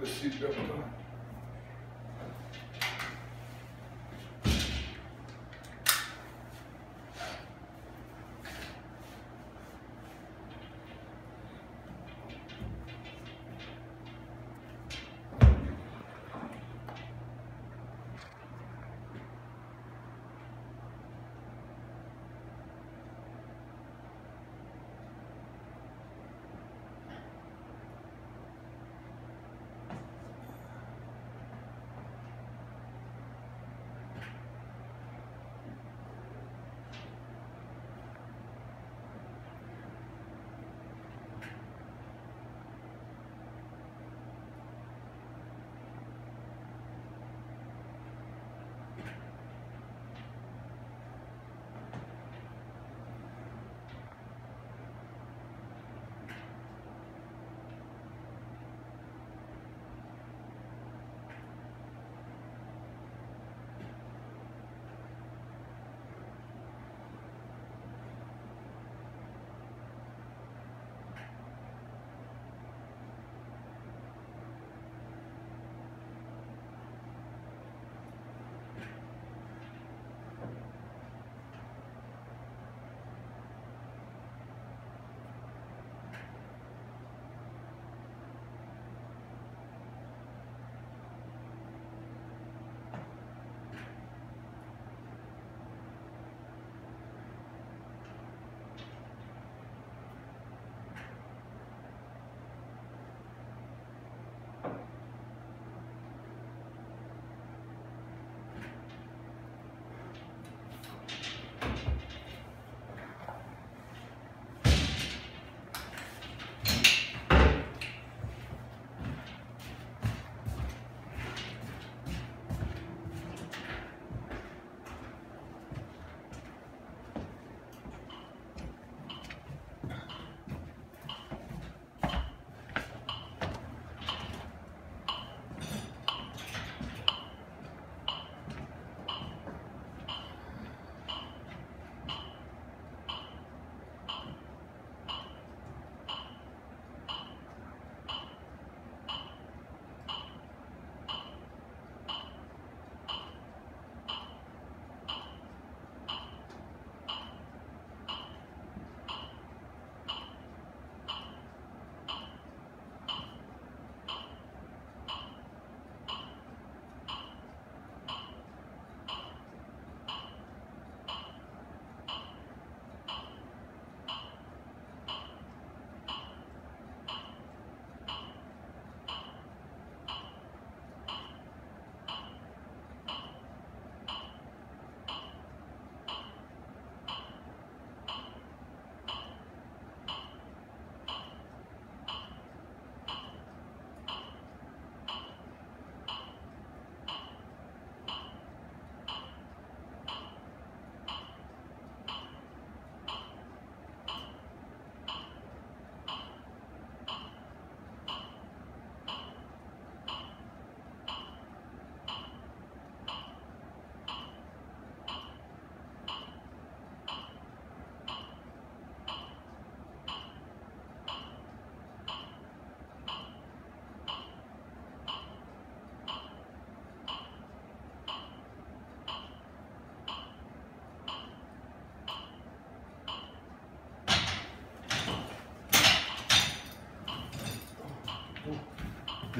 put the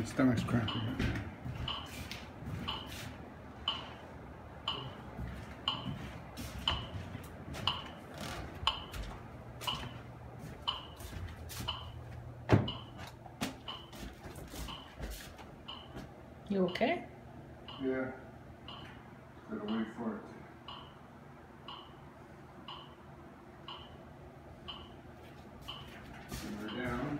My stomach's cramping. You okay? Yeah. Gotta wait for it. Simmer down.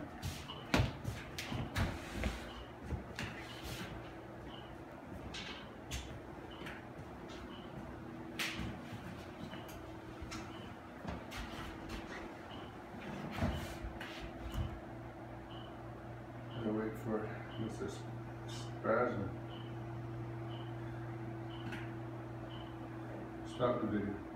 Gotta wait for this spasm. Stop the video.